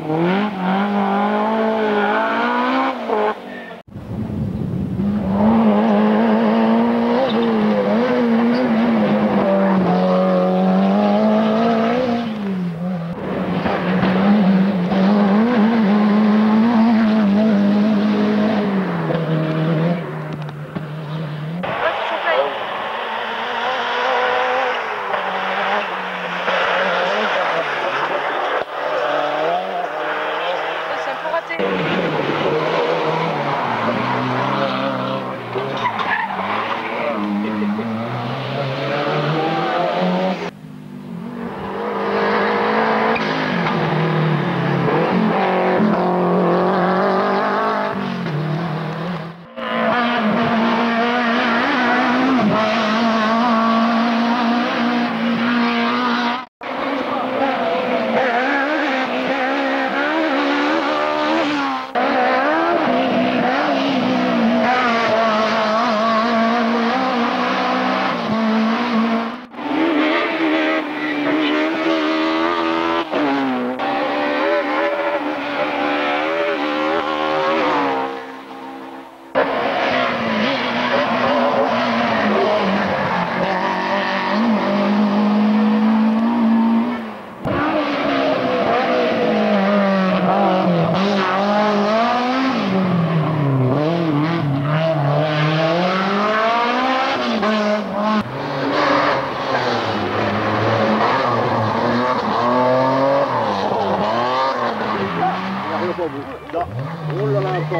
Mm-hmm.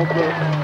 Pour vous.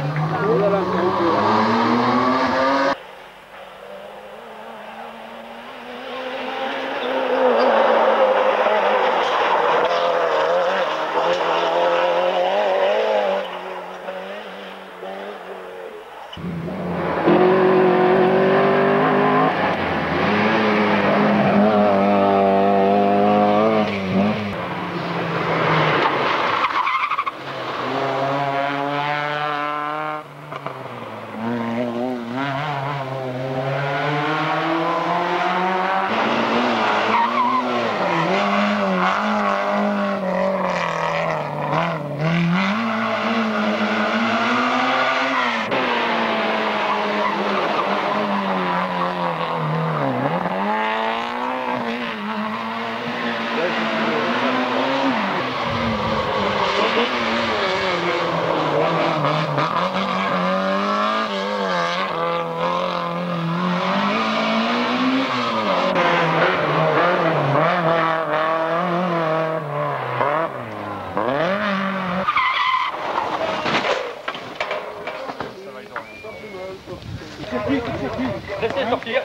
Laissez sortir.